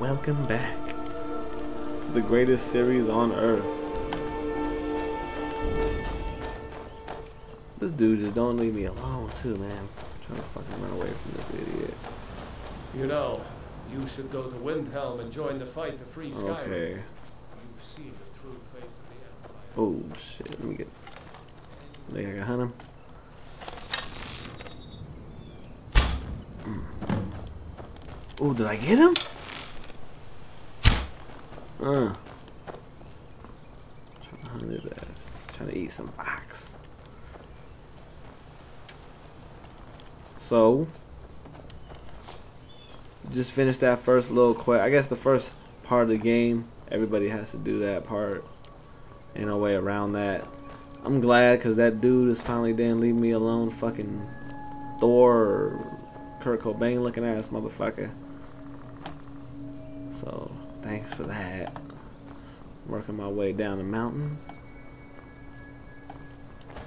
welcome back to the greatest series on earth. This dude just don't leave me alone too, man. I'm trying to fucking run away from this idiot. You know, you should go to Windhelm and join the fight to free Skyrim. Okay. You've seen the true face of the Empire. Oh shit, let me get think I can hunt him. Oh, did I get him? Uh. Trying to his ass. Trying to eat some fox. So, just finished that first little quest. I guess the first part of the game, everybody has to do that part. Ain't no way around that. I'm glad because that dude is finally didn't leave me alone. Fucking Thor or Kurt Cobain looking ass motherfucker. So thanks for that. Working my way down the mountain.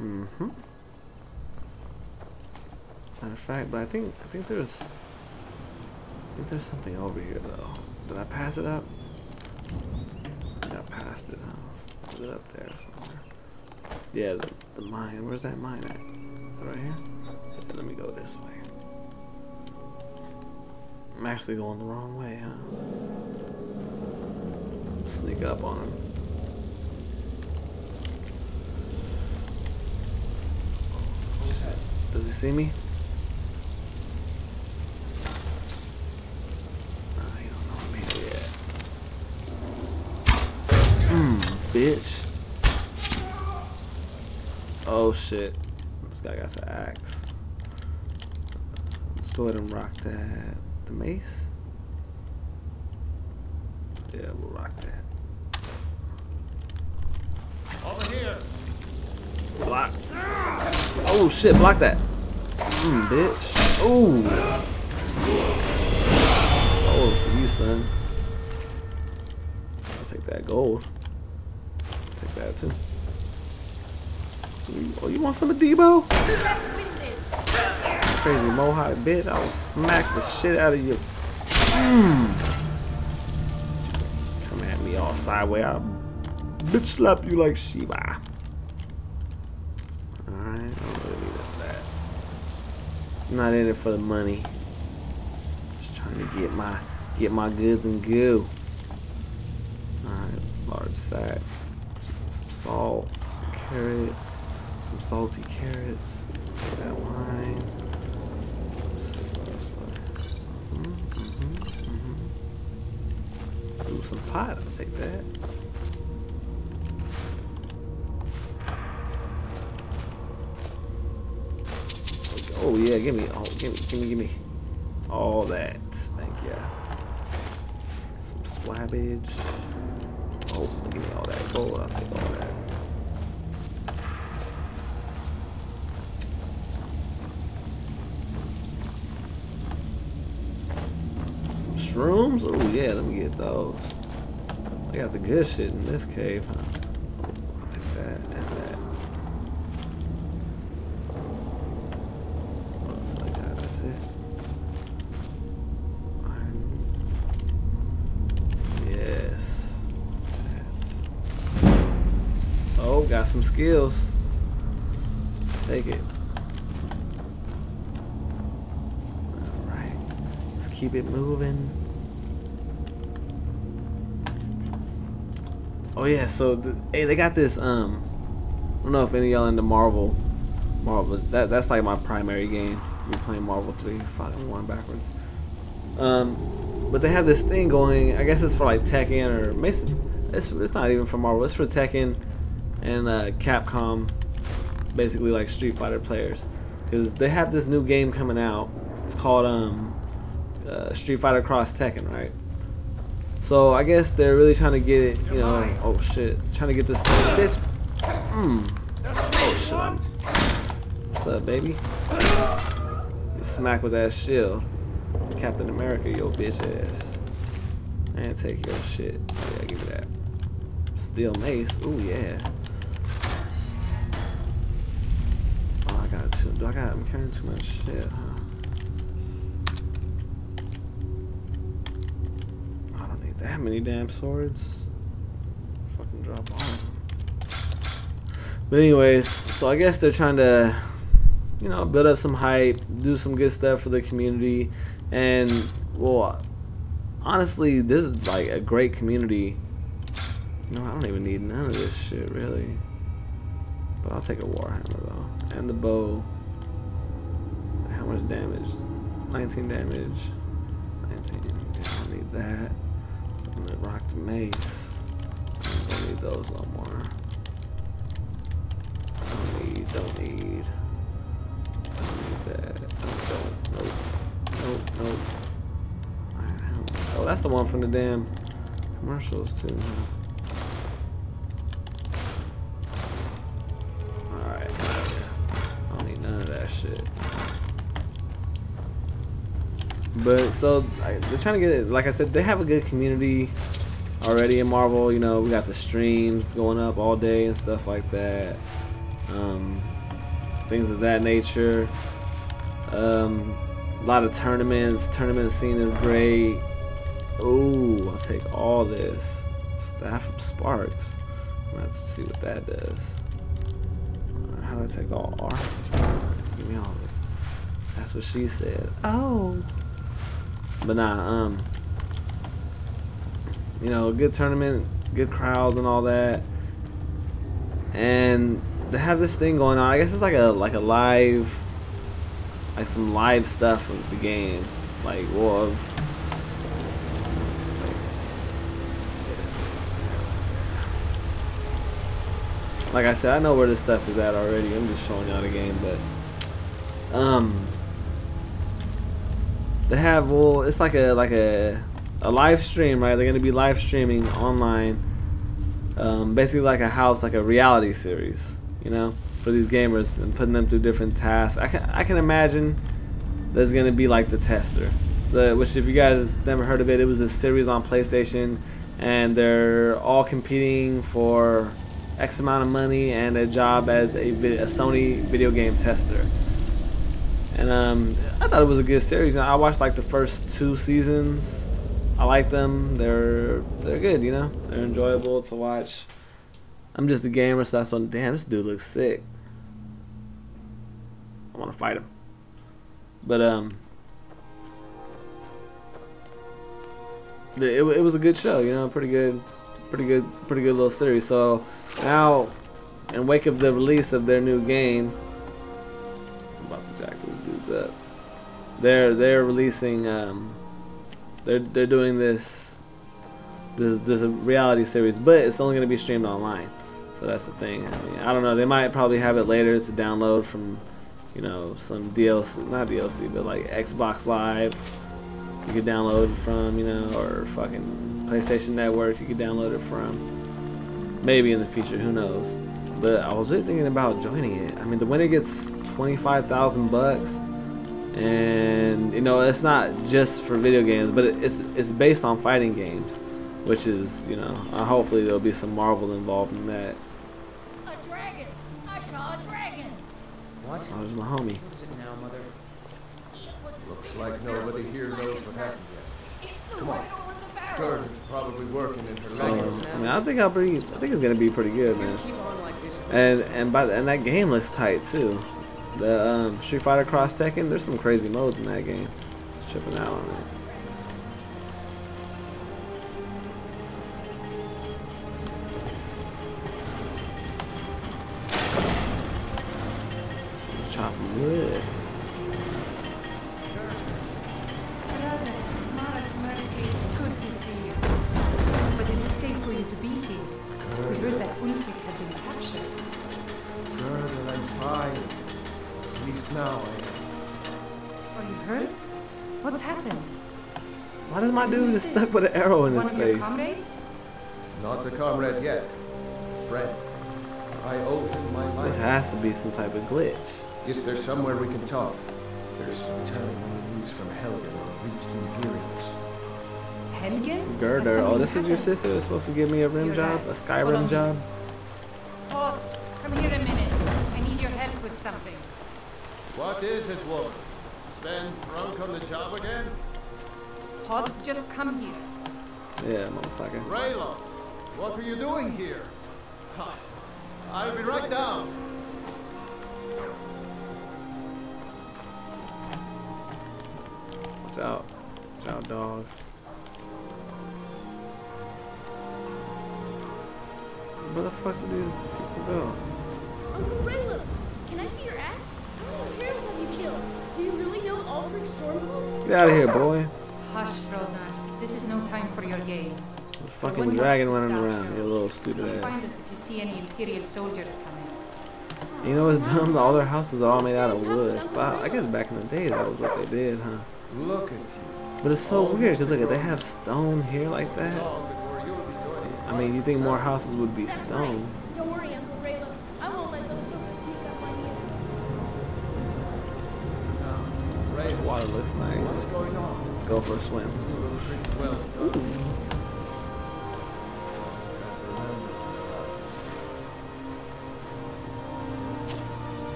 Mm-hmm. Matter of fact, but I think I think there's I think there's something over here though. Did I pass it up? I I passed it. Huh? Is it up there somewhere? Yeah, the, the mine. Where's that mine at? Right here? Let me go this way. I'm actually going the wrong way, huh? Sneak up on him. Does he see me? Nah, he don't know I'm yet. Mmm, bitch. Oh shit. This guy got an axe. Let's go ahead and rock that. The mace? Yeah, we'll rock that. Over here! Block. Oh shit, block that. Mmm, bitch. Ooh. Sold for you, son. I'll take that gold. I'll take that too. Oh, you want some of Debo? Crazy mohawk bitch. I will smack the shit out of you. Mm. Come at me all sideways. I'll bitch slap you like Shiva. Alright, I don't really need that. I'm not in it for the money. Just trying to get my get my goods and go. Alright, large sack. Some salt, some carrots, some salty carrots, that wine. Mhm, mhm, mhm. Ooh, some pot, I'll take that. Oh yeah, give me, oh, give me, give me, give me all that. Thank you. Some swabbage. Oh, give me all that gold. I'll take all that. Some shrooms. Oh yeah, let me get those. I got the good shit in this cave, huh? I'll take that and that. What else I got? That's it. Iron. Yes. That's. Oh, got some skills. Take it. Alright. Let's keep it moving. Oh yeah, so the, hey, they got this. Um, I don't know if any of y'all into Marvel. Marvel. That that's like my primary game. We playing Marvel three, fucking one backwards. Um, but they have this thing going. I guess it's for like Tekken or Mason. It's it's not even for Marvel. It's for Tekken and uh, Capcom. Basically like Street Fighter players, because they have this new game coming out. It's called um, uh, Street Fighter Cross Tekken, right? So I guess they're really trying to get it, you know. Oh shit, trying to get this this. Mm. Oh shit. What's up, baby? Smack with that shield, Captain America, yo bitch ass, and take your shit. Yeah, give me that. Steel mace. Ooh yeah. Too. Do I got? I'm carrying too much shit, huh? I don't need that many damn swords. Fucking drop all of them. But anyways, so I guess they're trying to, you know, build up some hype, do some good stuff for the community, and well, honestly, this is like a great community. No, I don't even need none of this shit really. But I'll take a warhammer though, and the bow. How much damage? 19 damage. 19. Yeah, I don't need that. I'm gonna rock the mace. I don't need those no more. Don't need, don't need. Don't need that. Don't, nope. Nope, nope. Oh, that's the one from the damn commercials too, huh? But so they're trying to get it. Like I said, they have a good community already in Marvel. You know, we got the streams going up all day and stuff like that. Um, things of that nature. Um, a lot of tournaments. Tournament scene is great. Ooh, I'll take all this. Staff of Sparks. To see what that does. Alright, How do I take all R? Give me all of it. That's what she said. Oh. But nah, um, you know, a good tournament, good crowds and all that. And they have this thing going on. I guess it's like a like a live, like some live stuff with the game, like of. Like I said, I know where this stuff is at already. I'm just showing y'all the game, but um, they have well, it's like a like a a live stream, right? They're gonna be live streaming online, um, basically like a house, like a reality series, you know, for these gamers and putting them through different tasks. I can I can imagine there's gonna be like the tester, the which if you guys never heard of it, it was a series on PlayStation, and they're all competing for X amount of money and a job as a, a Sony video game tester. And um, I thought it was a good series. And I watched like the first two seasons. I like them. They're they're good. You know, they're enjoyable to watch. I'm just a gamer, so that's one. Damn, this dude looks sick. I want to fight him. But um, it, it, it was a good show. You know, pretty good, pretty good, pretty good little series. So now, in wake of the release of their new game, I'm about to jack these up. They're they're releasing um, they're they're doing this this this reality series, but it's only going to be streamed online. So that's the thing. I mean, I don't know. They might probably have it later to download from, you know, some DLC, not DLC, but like Xbox Live. You could download from, you know, or fucking PlayStation Network. You could download it from. Maybe in the future, who knows? But I was really thinking about joining it. I mean, the winner gets twenty-five thousand bucks, and you know, it's not just for video games, but it's it's based on fighting games, which is, you know, uh, hopefully there'll be some Marvel involved in that. A dragon! I saw a dragon! What? Oh, there's my homie. What is it now, Mother? Looks like nobody here knows what happened yet. Come on. right over the barrel. Gerdur's probably working in her So. I mean, I think I'll be, I think it's gonna be pretty good, man. keep on like this, And and by the, and that game looks tight too. The um, Street Fighter Cross Tekken, there's some crazy modes in that game. Just tripping out on it. Now I am. Are you hurt? What's happened? Why does my Who dude is just stuck with an arrow in One his of your face? comrades? Not the comrade yet. Friend. I owe him my life. This has to be some type of glitch. Is there somewhere we can talk? There's telling me news from Helgen or reach the Imperials. Helgen? Gerdur, Has oh, something this is your sister that's supposed to give me a rim You're job, right. a sky Follow rim job. Hod, come here a minute. I need your help with something. What is it, woman? Sven drunk on the job again? Hod, just come here. Yeah, motherfucker. Ralof, what are you doing here? Hi. I'll be right down. Watch out. Watch out, dog. Where the fuck did these people go? Uncle Ralof, can I see your axe? Get out of here, boy. Hush, Frodnar. This is no time for your games. The fucking dragon the running south around. road. You little stupid Come find ass. us if you see any Imperial soldiers coming. You know what's dumb? All their houses are all made out of wood. Wow, I guess back in the day that was what they did, huh? Look at you. But it's so weird because look, at they have stone here like that. Long before you'll be joining I mean, you think more houses would be That's stone? Looks nice. Let's go for a swim.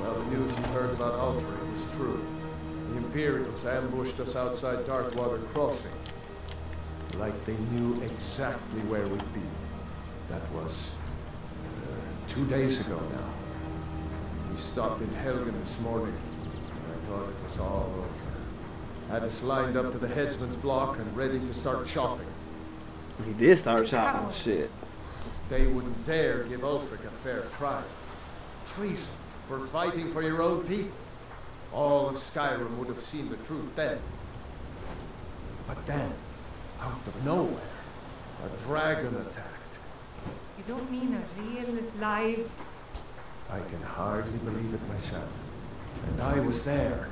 Well the news you heard about Ulfric is true. The Imperials ambushed us outside Darkwater Crossing. Like they knew exactly where we'd be. That was uh, two days ago now. We stopped in Helgen this morning, thought it was all over. Had us lined up to the headsman's block and ready to start chopping. He did start chopping shit. They wouldn't dare give Ulfric a fair trial. Treason for fighting for your own people. All of Skyrim would have seen the truth then. But then, out of nowhere, a dragon attacked. You don't mean a real, live... I can hardly believe it myself. And I was there.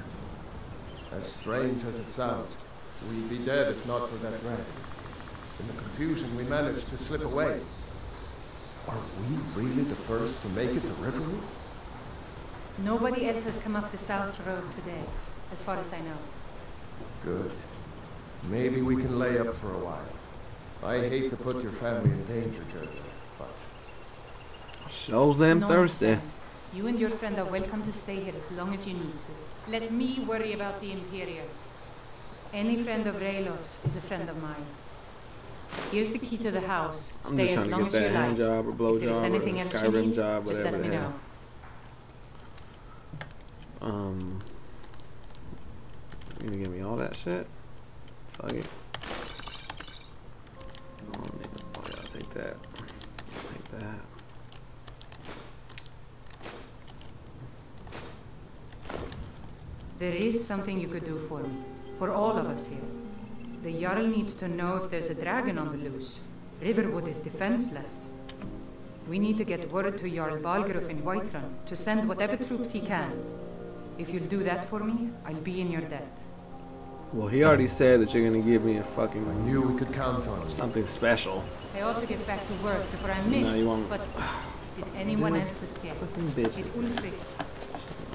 As strange as it sounds, we'd be dead if not for that dragon. In the confusion, we managed to slip away. Are we really the first to make it to Riverwood? Nobody else has come up the south road today, as far as I know. Good. Maybe we can lay up for a while. I hate to put your family in danger, Gerdur, but Shows them thirsty. Nonsense. You and your friend are welcome to stay here as long as you need to. Let me worry about the Imperials. Any friend of Ralof's is a friend of mine. Here's the key to the house. I'm Stay as long as you like. job or blow if there's job or anything else you Skyrim need, job, just let me know. Um, you gonna give me all that shit? Fuck it. I don't need it. Oh yeah, I'll take that. I'll take that. There is something you could do for me, for all of us here. The Jarl needs to know if there's a dragon on the loose. Riverwood is defenseless. We need to get word to Jarl Balgruuf in Whiterun to send whatever troops he can. If you'll do that for me, I'll be in your debt. Well, he already said that you're gonna give me a fucking I knew we could count on something special. I ought to get back to work before I miss. No, you won't. But did anyone else escape? Fucking Did. Ulfric?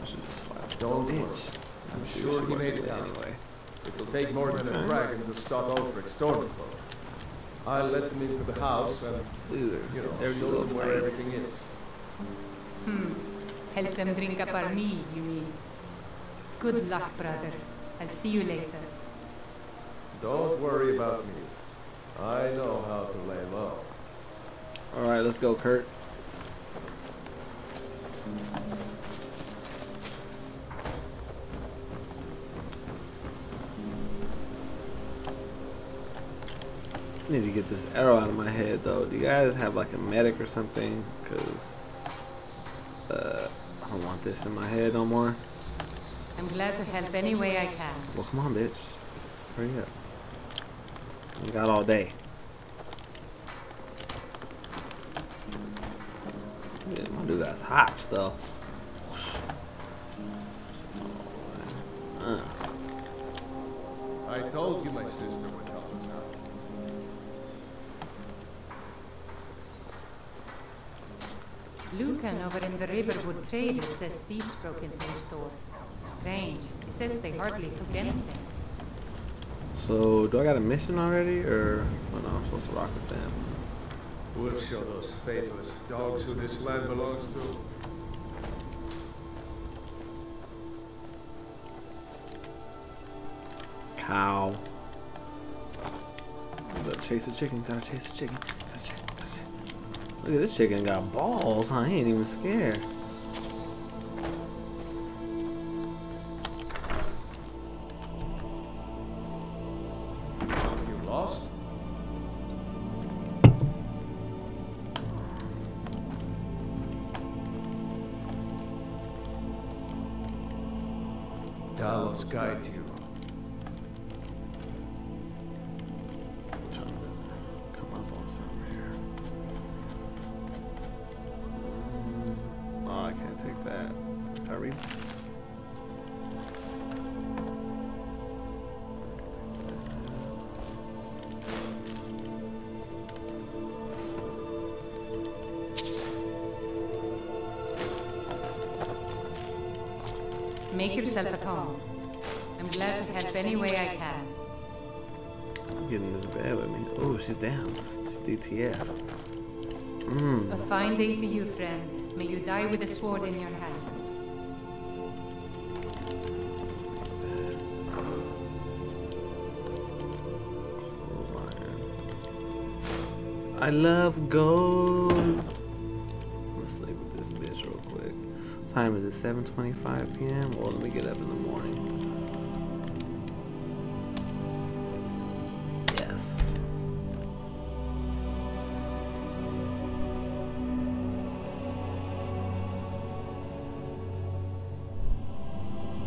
I should just slap this Don't worry. bitch. I'm sure he made it anyway. It'll take more than a dragon to stop Ulfric Stormcloak. I'll let them into the house and, you know, dirty show little them where everything is. Hmm. Help them drink up our mead, you mean? Good luck, brother. I'll see you later. Don't worry about me. I know how to lay low. All right, let's go, Kurt. I need to get this arrow out of my head, though. Do you guys have like a medic or something? Cause uh, I don't want this in my head no more. I'm glad to help any way I can. Well, come on, bitch. Hurry up. We got all day. Yeah, my dude got hops though. Whoosh. Uh, I told you my sister would help us out. Lucan over in the Riverwood Traders says thieves broke into his store. Strange. He says they hardly took anything. so, do I got a mission already, or oh, no, I'm supposed to rock with them? We'll show those faithless dogs who this land belongs to. Cow. The chase the chicken. Gotta chase the chicken. Look at this chicken got balls, huh? He ain't even scared. You lost? Talos guide you. Make yourself at home. I'm glad to help any way I can. I'm getting this bed with me. Oh, she's down. She's DTF. Mmm. A fine day to you, friend. May you die with a sword in your hand. I love gold. Time is it? 7:25 p.m. Well, let me get up in the morning. Yes.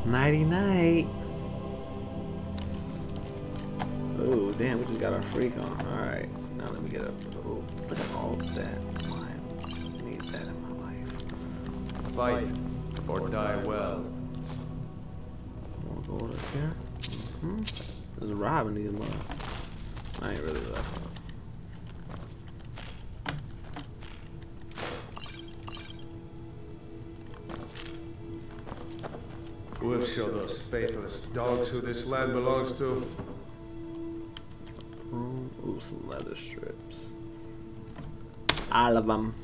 Nighty night. Oh, damn, we just got our freak on. Alright, now let me get up. Oh, look at all that. I need that in my life. Fight or die well. More gold up here. Mm-hmm. There's robbing these mother. I ain't really left. We'll show those faithless dogs who this land belongs to. Ooh, ooh, some leather strips. All of them.